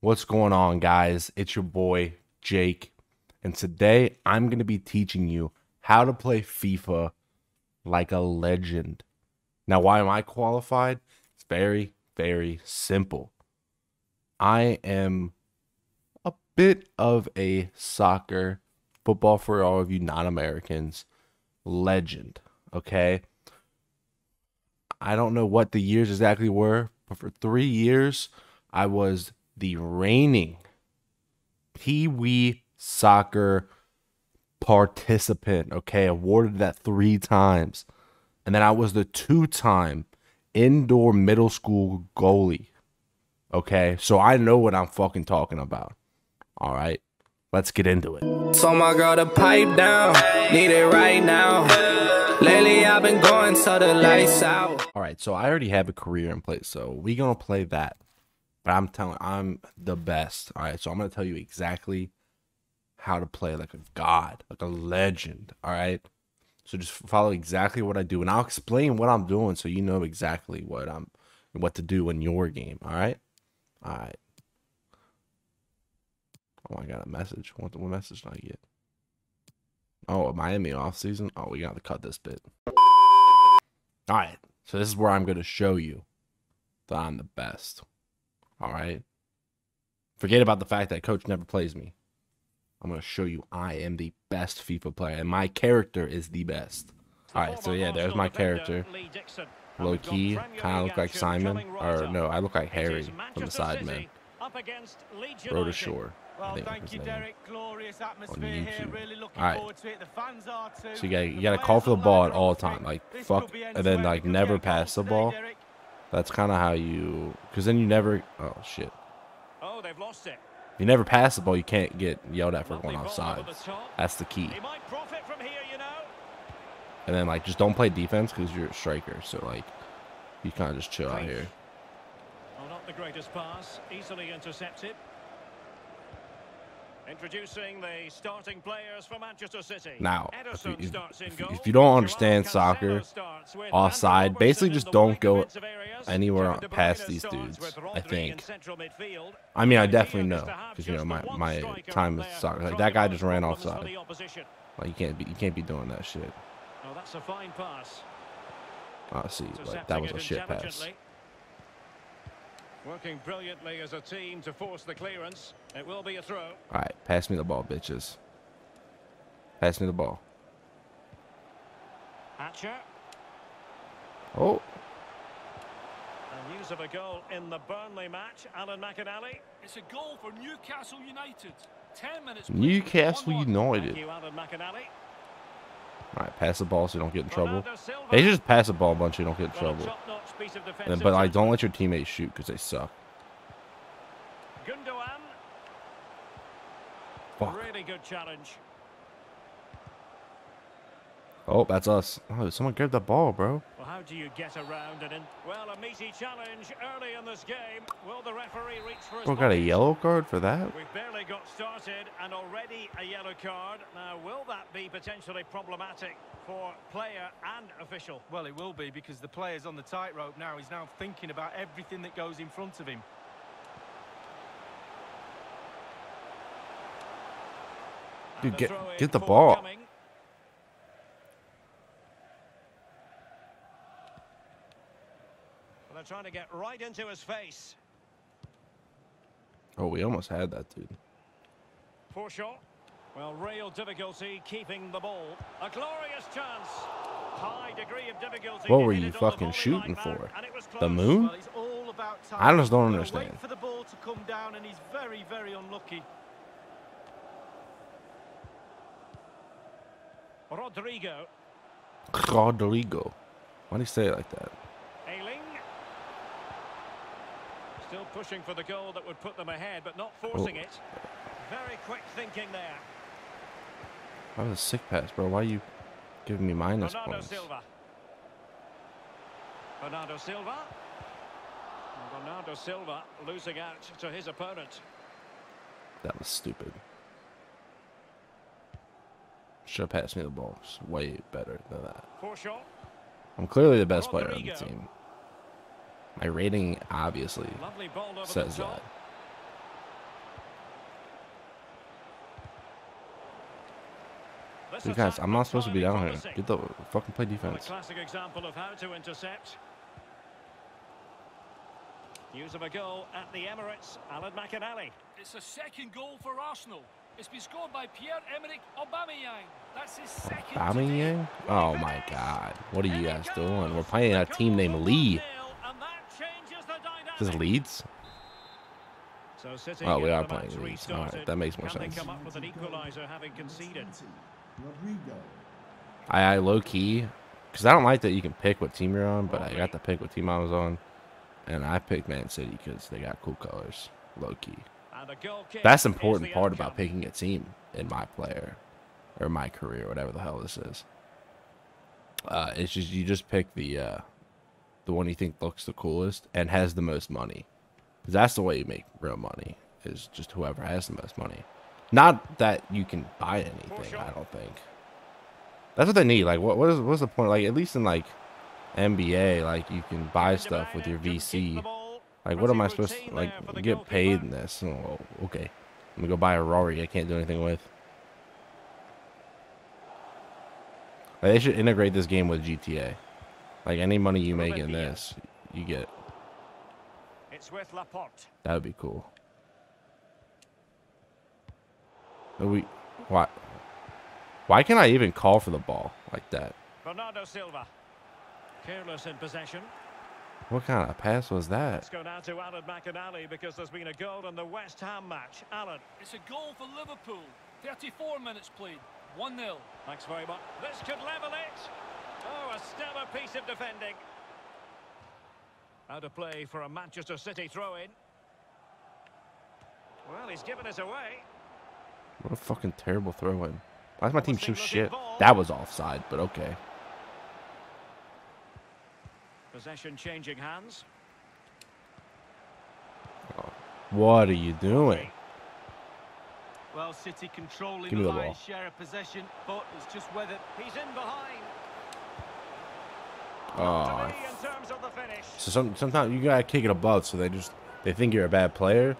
What's going on, guys? It's your boy, Jake. And today I'm going to be teaching you how to play FIFA like a legend. Now, why am I qualified? It's very, very simple. I am a bit of a soccer, football for all of you non Americans, legend. Okay. I don't know what the years exactly were, but for three years, I was the reigning Pee Wee soccer participant. Okay, awarded that three times. And then I was the two time indoor middle school goalie. Okay, so I know what I'm fucking talking about. All right, let's get into it. So my girl to pipe down, need it right now. Lately I've been going to the lights out. All right, so I already have a career in place, so we gonna play that. But I'm telling, I'm the best. All right, so I'm gonna tell you exactly how to play like a god, like a legend. All right. So just follow exactly what I do, and I'll explain what I'm doing so you know exactly what I'm, what to do in your game. All right. All right. Oh, I got a message. What, what message did I get? Oh, Miami off season. Oh, we got to cut this bit. All right. So this is where I'm going to show you that I'm the best. All right. Forget about the fact that coach never plays me. I'm going to show you I am the best FIFA player, and my character is the best. All right, so yeah, there's my character. Low key, kind of look like Simon, or no, I look like Harry from the Sidemen. Road to Shore. Thank you, Derek. Glorious atmosphere here. Really looking right. forward to it. The fans are too. So you got you got to call for the ball at all time, like fuck, and then like never pass the ball. That's kind of how you, because then you never. Oh shit. Oh, they've lost it. You never pass the ball, you can't get yelled at for going offside. That's the key. And then like just don't play defense because you're a striker. So like you kind of just chill out here. Well, not the greatest pass, easily intercepted. Introducing the starting players for Manchester City. Now, if you, if, if you, don't understand soccer, offside, basically just don't go anywhere past these dudes. I think. I mean, I definitely know because you know my my time is soccer. Like that guy just ran offside. Like you can't be you can't be doing that shit. Oh, that's a fine pass. I see. Like that was a shit pass. Working brilliantly as a team to force the clearance. It will be a throw. All right, pass me the ball, bitches. Pass me the ball. Hatcher. Oh. And news of a goal in the Burnley match, Alan McInally. It's a goal for Newcastle United. 10 minutes. Newcastle United. Thank you, Alan McInally. All right, pass the ball so you don't get in trouble. They just pass the ball a bunch so you don't get in trouble. Then, but like, don't let your teammates shoot because they suck. Fuck. Really good challenge. Oh, that's us. Oh, someone grabbed the ball, bro. Well, how do you get around it? Well, a meaty challenge early in this game. Will the referee reach for his Bro, got a yellow card for that? We've barely got started and already a yellow card. Now, will that be potentially problematic for player and official? Well, it will be because the player's on the tightrope now. He's now thinking about everything that goes in front of him. Dude, get get the ball. Coming. They're trying to get right into his face. Oh, we almost had that, dude. shot. Well, real difficulty keeping the ball. A glorious chance. High degree of difficulty. What were you fucking shooting for? The moon? Well, I just don't understand. for the ball to come down and he's very, very unlucky. Rodrigo. Rodrigo. Why do you say it like that? Still pushing for the goal that would put them ahead, but not forcing oh. it. Very quick thinking there. That was a sick pass, bro. Why are you giving me minus Bernardo points? Silva. Bernardo Silva. Bernardo Silva losing out to his opponent. That was stupid. Should have passed me the ball. It's way better than that. I'm clearly the best player on the team. My rating obviously says that. Dude, guys, I'm not supposed to be down here. Get the fucking play defense. Classic example of how to intercept. News of a goal at the Emirates, Alan McInally. It's a second goal for Arsenal. It's been scored by Pierre-Emerick Aubameyang. That's his second. Aubameyang? Oh my God! What are you guys doing? We're playing a team named Lee. This is Leeds? So Oh, we are playing Leeds. All right, that makes more sense. Come up with an equaliser having conceded. Rodrigo. I, I low key, because I don't like that you can pick what team you're on, but I got to pick what team I was on. And I picked Man City because they got cool colors. Low key. And a goal kick That's the important part about picking a team in my player or my career, whatever the hell this is. Uh, it's just you just pick the uh, the one you think looks the coolest and has the most money. 'Cause that's the way you make real money. Is just whoever has the most money. Not that you can buy anything. I don't think. That's what they need. Like, what what is what's the point? Like, at least in like NBA, like you can buy stuff with your VC. Like, what am I supposed to like get paid in this? Oh, okay, I'm gonna go buy a Rory. I can't do anything with. Like, they should integrate this game with GTA. Like any money you make in this, you get. It's with Laporte. That would be cool. But we, why? Why can't I even call for the ball like that? Bernardo Silva. Careless in possession. What kind of pass was that? Let's go now to Alan McInally because there's been a goal in the West Ham match. Alan, It's a goal for Liverpool. 34 minutes played. 1-0. thanks very much. This could level it. Oh, a stellar piece of defending. Out of play for a Manchester City throw-in. Well, he's given us away. What a fucking terrible throw in. Why is my team so shit? That was offside, but okay. Possession changing hands. Oh, what are you doing? Well, City controlling Give me the the ball. share of possession, but it's just whether He's in behind. Oh, so some sometimes you gotta kick it above, so they just they think you're a bad player,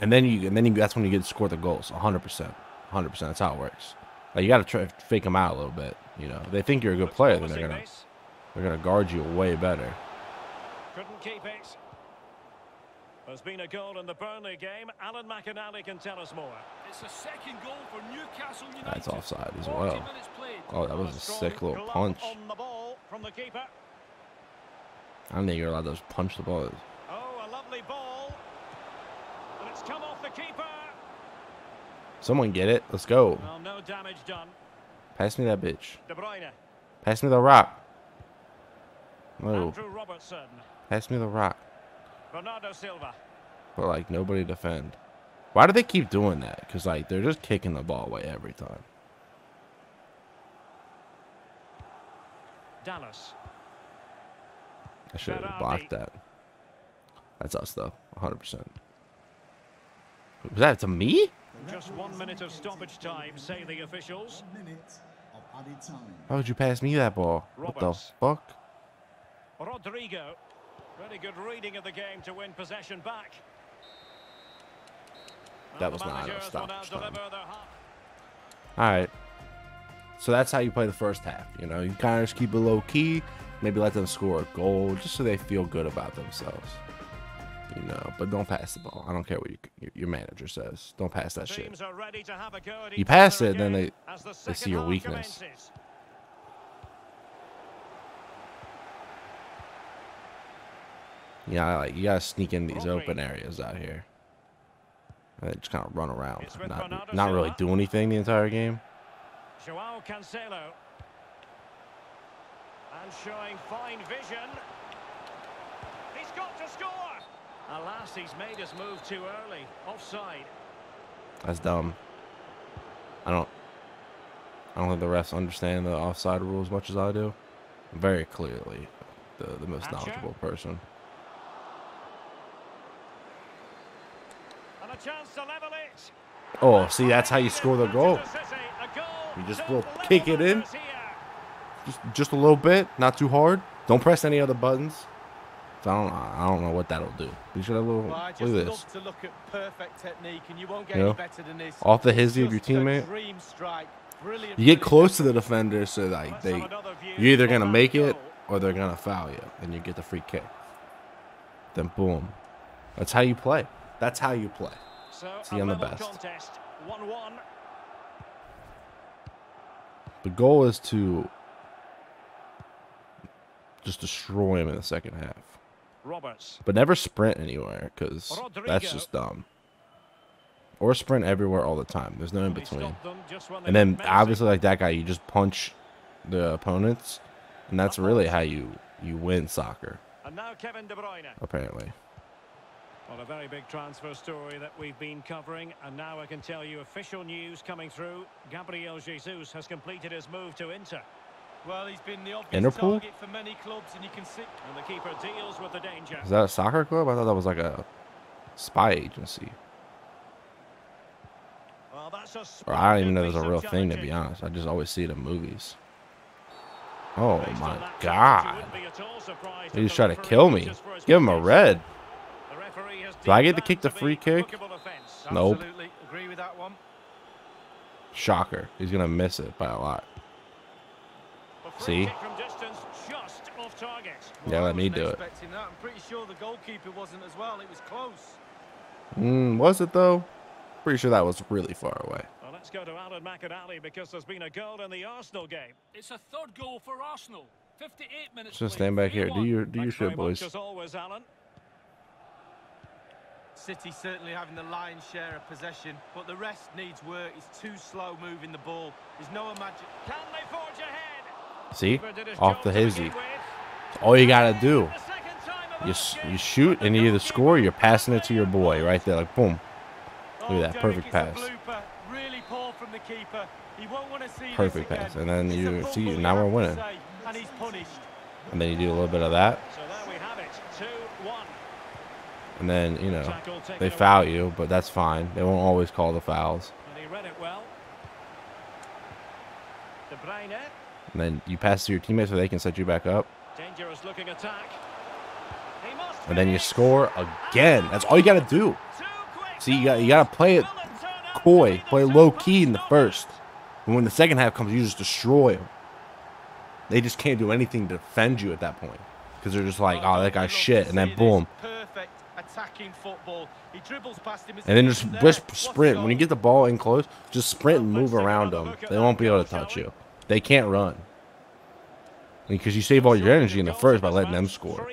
and then you and then you, that's when you get to score the goals. 100 percent, 100 percent. That's how it works. Like you gotta try to fake them out a little bit. You know, they think you're a good player, then they're gonna they're gonna guard you way better. Couldn't keep it. There's been a goal in the Burnley game. Alan McInally can tell us more. It's a second goal for Newcastle United. That's offside as well. Oh, that was a strong sick little punch. On the ball from the keeper. I don't think you're allowed to just punch the ball. Oh, a lovely ball. And it's come off the keeper. Someone get it. Let's go. Well, no damage done. Pass me that bitch. De Bruyne. Pass me the rock. No, Andrew Robertson. pass me the rock. Bernardo Silva. But like nobody defend. Why do they keep doing that? Because like they're just kicking the ball away every time. Dallas. I should have blocked that. That's us though, 100. percent Was that to me? Just one minute of stoppage time, say the officials. One minute of added time. Why would you pass me that ball? What the fuck? Rodrigo. Very good reading of the game to win possession back. That was not a managers will now stoppage time. deliver their half. All right. So that's how you play the first half. You know, you kind of just keep it low key. Maybe let them score a goal just so they feel good about themselves. You know, but don't pass the ball. I don't care what you, your, your manager says. Don't pass that shit. Teams are ready to have a go at You pass it, then they- they see your weakness. commences. Yeah, like you gotta sneak in these open areas out here. And just kind of run around, not not really do anything the entire game. Joao Cancelo. And showing fine vision. He's got to score. Alas, he's made his move too early. Offside. That's dumb. I don't. I don't think the refs understand the offside rule as much as I do. Very clearly, the the most knowledgeable person. And a chance to level it. Oh, see, that's how you score the goal. Manchester City, a goal You just will kick it in. Just just a little bit, not too hard. Don't press any other buttons. So I don't I don't know what that'll do. You should have a little. Well, I Look at this. love to look at perfect technique, and you won't get You know, any better than this. off the hizzy of your teammate. Dream strike. Brilliant. You get close to the defender, so like they, have another view you're either gonna make it or they're gonna foul you, and you get the free kick. Then boom, that's how you play. That's how you play. See, I'm the best. Contest, 1-1. The goal is to just destroy him in the second half, Roberts. but never sprint anywhere because that's just dumb. Or sprint everywhere all the time. There's no in between. stopped them just when they And then obviously like that guy, you just punch the opponents, and that's really how you you win soccer. And now Kevin De Bruyne. Apparently. Well, a very big transfer story that we've been covering, and now I can tell you official news coming through. Gabriel Jesus has completed his move to Inter, Well, he's been the obvious Interpol? target for many clubs, and you can see. and the keeper deals with the danger. Is that a soccer club? I thought that was like a spy agency. Well, that's a Or I don't even know splendid if it's a real thing to be honest. I just always see it in movies. Oh Based my that challenge, you god. wouldn't be at all surprised He just the tried to kill me. reaches for his Give him a wickets. red. The Do I get to kick the free kick? Nope. Agree with that one. Shocker. He's gonna miss it by a lot. See? kick from distance, just off target. Yeah, let me do it. expecting I'm pretty sure the goalkeeper wasn't as well. It was close. Mm, was it though? Pretty sure that was really far away. Well, let's go to Alan McInally because there's been a goal in the Arsenal game. It's a third goal for Arsenal. 58 minutes. Just stand back here. Do your do your Thanks shit, boys. As always, Alan. City certainly having the lion's share of possession, but the rest needs work. It's too slow moving the ball. There's no magic. Can they forge ahead? See? Keeper did his Off the to hizzy. All you gotta do. The second time You, about s- Jay. you shoot and you either score or you're passing it to your boy right there, like boom. Look at that, perfect pass. Really poor from the keeper. He won't want to see Perfect pass. And then you see, now we're winning. say, and he's punished. And then you do a little bit of that, So there we have it. 2-1. And then you know they foul you, but that's fine. They won't always call the fouls. And he read it well. De Bruyne. And then you pass to your teammates so they can set you back up, Dangerous looking attack. And then you score again. That's all you gotta do. See, you got you gotta play it Will it turn out to coy, play low key in the first. And when the second half comes, you just destroy them. They just can't do anything to defend you at that point because they're just like, oh, that guy's shit, and then boom, attacking football. He dribbles past him. and then just just sprint. When you get the ball in close, just sprint and move around them. They won't be able to touch you. They can't run because you save all your energy in the first by letting them score.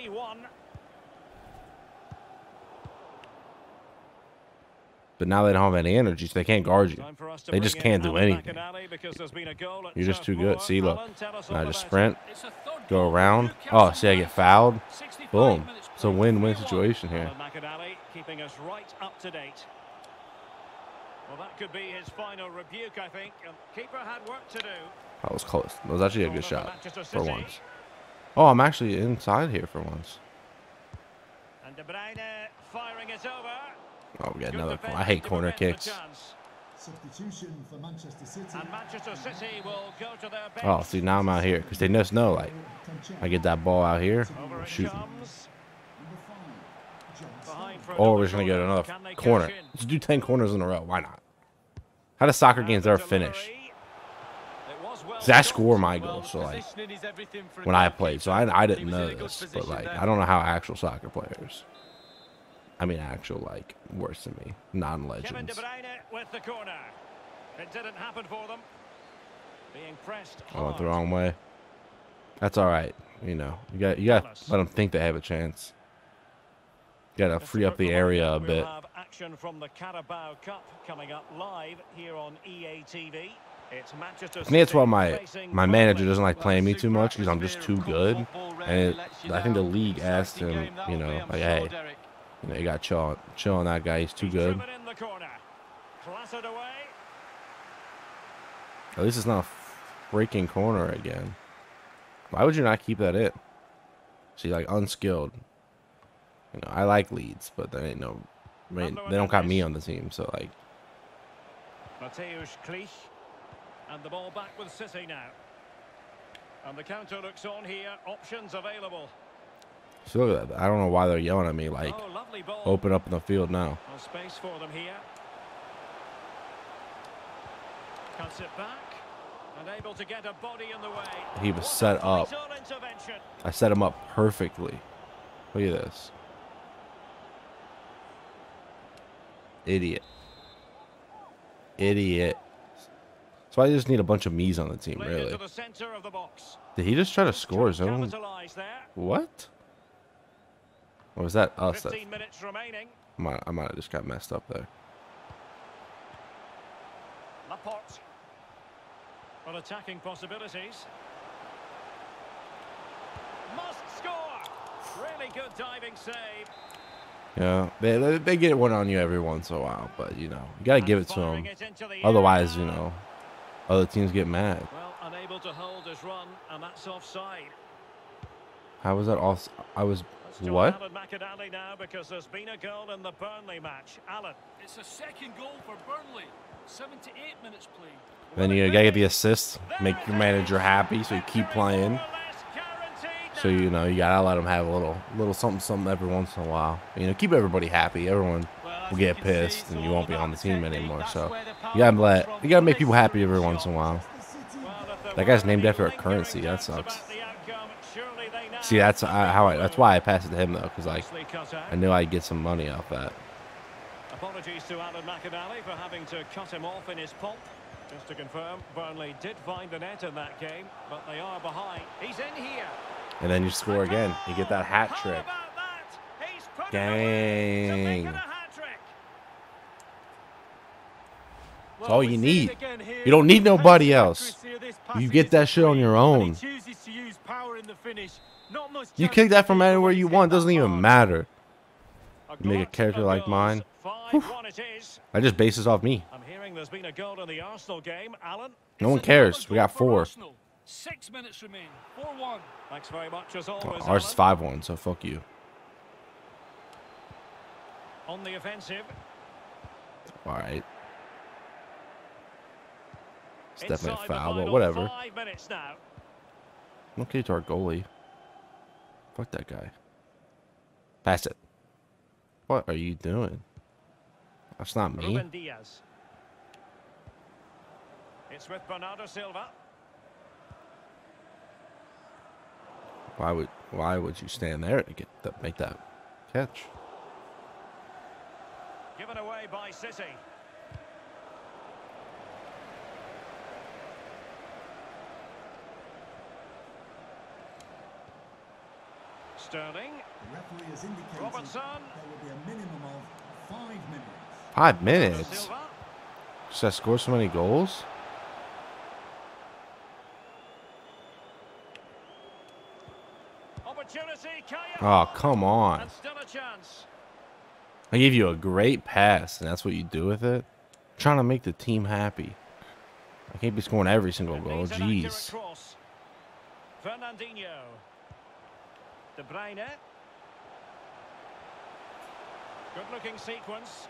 But now they don't have any energy, so they can't guard you. Time for us to They just can't do anything. McInally because there's been a goal at You're just too good. See, look. Now all just sprint, It's a third go around. Oh, see, I get fouled. Boom. It's a win-win situation here. Keeping us right up to date. Well, that could be his final rebuke, I think. Um, keeper had work to do. That was close. That was actually a good shot for once. Oh, I'm actually inside here for once. And De Bruyne firing it over. Oh, we got another. defending I hate corner kicks. Substitution for Manchester City. And Manchester City will go to their oh, bench. Oh, see, now I'm out here because they just know, like, I get that ball out here, I'm shooting. comes. Number five, John Behind for Or we're just gonna get another corner. Let's do ten corners in a row. Why not? How do soccer Now games ever finish? delivery. It was well See, I score my Well, goals, so like positioning is everything for a when I played, so I I didn't know this, but like. I don't know how actual soccer players. I mean, actual like worse than me, Kevin De non-legends. Bruyne with the corner. It didn't happen for them. Being pressed oh, I went the wrong way. That's all right. You know, you got you got let them think they have a chance. You gotta free up the area a we'll bit. have action from the Carabao Cup coming up live here on EA TV. It's Manchester I think that's why my my manager doesn't like playing me too much because I'm just too good. And it, I think the league asked him, you know, like, hey. You know, you got chill chill on that guy. He's too good. driven in the corner. Clattered away. At least it's not a freaking corner again. Why would you not keep that in? See, like unskilled. You know, I like Leeds, but there ain't no. I mean, they don't got me on the team, so like, Mateusz Klich. And the ball back with City now. And the counter looks on here. Options available. See, look at that. I don't know why they're yelling at me. Like, oh, open up in the field now. No space for them here. Cuts it back. Unable to get a body in the way. He was set up. I set him up perfectly. Look at this. Idiot. Idiot. So I just need a bunch of me's on the team, really. into the center of the box. Did he just try to score his own? What? Or was that us? That 15 minutes remaining. I might, I might have just got messed up there. Laporte. Well, attacking possibilities. Must score. Really good diving save. Yeah, they, they they get one on you every once in a while, but you know you gotta And give it to them. it the Otherwise, you know, other teams get mad. Well, unable to hold his run, and that's offside. How was that off? I was what? Alan McInally now because there's been a goal in the Burnley match. Alan. It's a second goal for Burnley. 78 minutes played. Then you gotta get the assist, make your manager happy, so you keep playing. So you know you gotta let them have a little, little something, something every once in a while. You know, keep everybody happy. Everyone will get pissed, and you won't be on the team anymore. So you gotta let, you gotta make people happy every once in a while. That guy's named after a currency. That sucks. See, that's I, how I. That's why I passed it to him though, because like I knew I'd get some money off that. Apologies to Alan McInally for having to cut him off in his pomp. Just to confirm, Burnley did find the net in that game, but they are behind. He's in here. And then you score again. You get that hat trick. that? He's put it away to make it Gang. a hat-trick. That's all you need. You don't need nobody else. You get that shit on your own. You kick that from anywhere you want. Doesn't even matter. You make a character like mine. 5-1 it is. That just bases off me. I'm hearing there's been a goal in the Arsenal game. Alan, No one cares. We got four. Six minutes remain. 4-1. thanks very much as always. Ours is five one, so fuck you. On the offensive. All right. It's definitely a foul, but whatever. Five minutes now. Okay to our goalie. Fuck that guy. Pass it. What are you doing? That's not me. Ruben Dias. It's with Bernardo Silva. Why would why would you stand there to get that make that catch? Given away by City. Sterling. The referee has indicated Robertson. there will be a minimum of five minutes. Five minutes. Silva. Just to score so many goals? Opportunity. Oh, come on. And still a chance. I gave you a great pass, and that's what you do with it? trying to make the team happy. I can't be scoring every single goal. needs an accurate Jeez. Fernandinho. De Bruyne. Good looking sequence.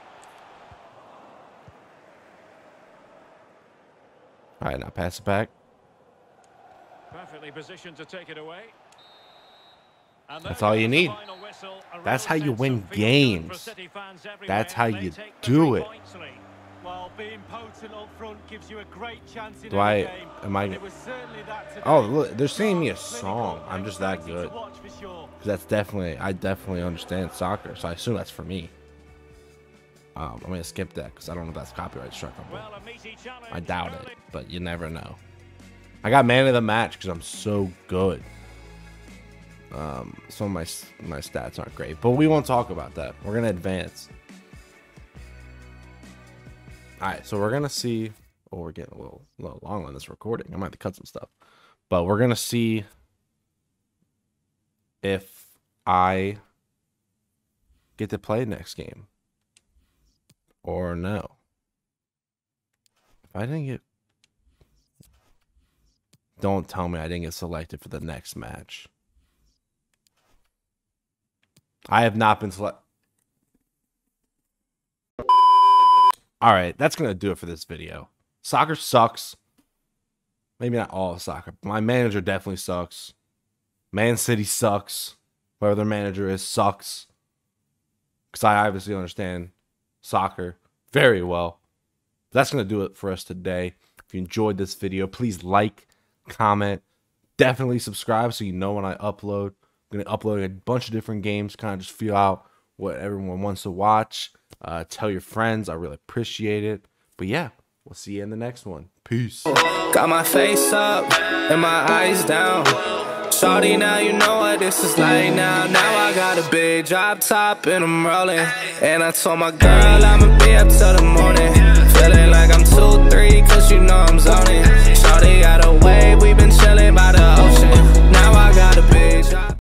All right, now pass it back. Perfectly positioned to take it away. And That's all you need. final whistle. A That's how you win of feel-good for games. City fans everywhere. That's how you do it. Well, being potent up front gives you a great chance in Do I- game. am I- and it was certainly that today. Oh, look, they're singing me a song. I'm just that good. to watch for sure. 'Cause that's definitely, I definitely understand soccer, so I assume that's for me. Um, I'm gonna skip that because I don't know if that's copyright struck. Well, a meaty challenge. I doubt it, but you never know. I got man of the match because I'm so good. Um, some of my my stats aren't great, but we won't talk about that. We're gonna advance. All right, so we're gonna see. Oh, we're getting a little, little long on this recording. I might have to cut some stuff, but we're gonna see if I get to play next game or no. If I didn't get don't tell me I didn't get selected for the next match. I have not been selected. All right, that's going to do it for this video. Soccer sucks. Maybe not all soccer. My manager definitely sucks. Man City sucks. Whoever their manager is sucks. Because I obviously understand soccer very well. That's going to do it for us today. If you enjoyed this video, please like, comment, definitely subscribe so you know when I upload. I'm going to upload a bunch of different games, kind of just feel out what everyone wants to watch. Uh, tell your friends. I really appreciate it. But yeah, we'll see you in the next one. Peace. Got my face up and my eyes down. Shorty, now you know what this is like now. Now I got a big drop top and I'm rolling. And I told my girl I'ma be up till the morning. Feeling like I'm 2-3 cause you know I'm zoning. Shorty got a wave, we been chilling by